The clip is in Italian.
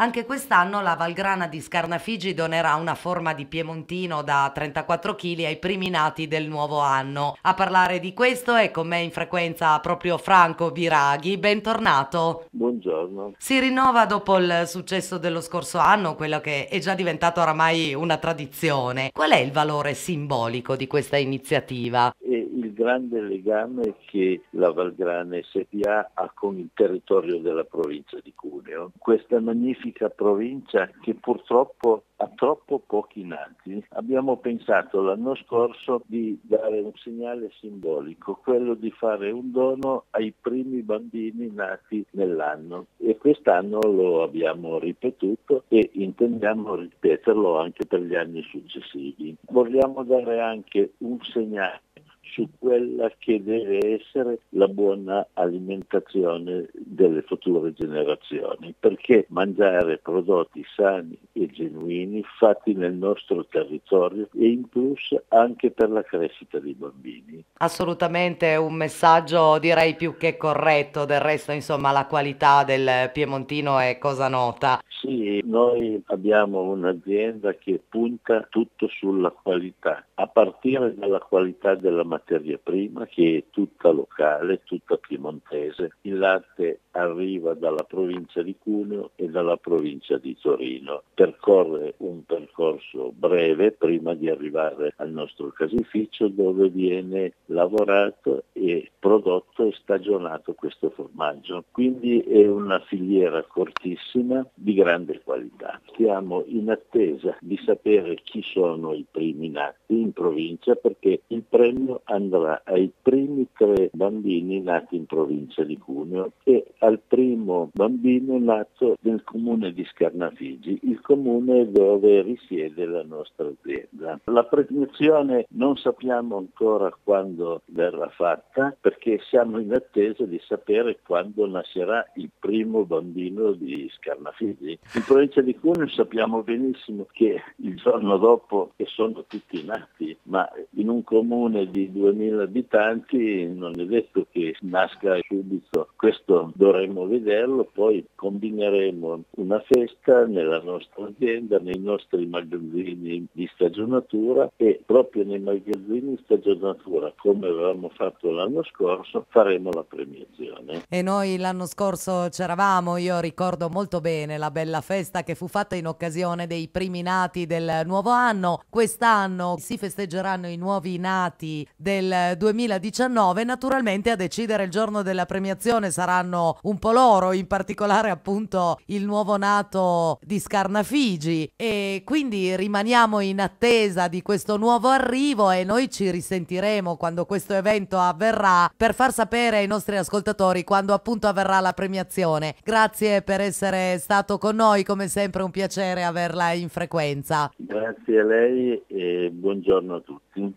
Anche quest'anno la Valgrana di Scarnafigi donerà una forma di piemontino da 34 kg ai primi nati del nuovo anno. A parlare di questo è con me in frequenza proprio Franco Biraghi. Bentornato. Buongiorno. Si rinnova dopo il successo dello scorso anno, quello che è già diventato oramai una tradizione. Qual è il valore simbolico di questa iniziativa? Grande legame che la Valgrana SPA ha con il territorio della provincia di Cuneo. Questa magnifica provincia che purtroppo ha troppo pochi nati. Abbiamo pensato l'anno scorso di dare un segnale simbolico, quello di fare un dono ai primi bambini nati nell'anno e quest'anno lo abbiamo ripetuto e intendiamo ripeterlo anche per gli anni successivi. Vogliamo dare anche un segnale su quella che deve essere la buona alimentazione delle future generazioni, perché mangiare prodotti sani e genuini fatti nel nostro territorio e in plus anche per la crescita dei bambini. Assolutamente un messaggio direi più che corretto, del resto insomma la qualità del piemontino è cosa nota. Sì, noi abbiamo un'azienda che punta tutto sulla qualità, a partire dalla qualità della materia prima che è tutta locale, tutta piemontese. Il latte arriva dalla provincia di Cuneo e dalla provincia di Torino. Percorre un percorso breve prima di arrivare al nostro caseificio dove viene lavorato e prodotto e stagionato questo formaggio. Quindi è una filiera cortissima di grande qualità. Siamo in attesa di sapere chi sono i primi nati in provincia perché il premio andrà ai primi tre bambini nati in provincia di Cuneo e al primo bambino nato nel comune di Scarnafigi, il comune dove risiede la nostra azienda. La premiazione non sappiamo ancora quando verrà fatta perché siamo in attesa di sapere quando nascerà il primo bambino di Scarnafigi. In provincia di Cuneo sappiamo benissimo che il giorno dopo che sono tutti nati, ma in un comune di 2000 abitanti non è detto che nasca subito, questo dovremmo vederlo, poi combineremo una festa nella nostra azienda, nei nostri magazzini di stagionatura e proprio nei magazzini di stagionatura, come avevamo fatto l'anno scorso, faremo la premiazione. E noi l'anno scorso c'eravamo, io ricordo molto bene la bella festa che fu fatta in occasione dei primi nati del nuovo anno. Quest'anno si festeggeranno i nuovi nati del 2019. Naturalmente a decidere il giorno della premiazione saranno un po' loro, in particolare appunto il nuovo nato di Scarnafigi e quindi rimaniamo in attesa di questo nuovo arrivo e noi ci risentiremo quando questo evento avverrà per far sapere ai nostri ascoltatori quando appunto avverrà la premiazione. Grazie per essere stato con noi, come sempre un piacere averla in frequenza. Grazie a lei e buongiorno a tutti.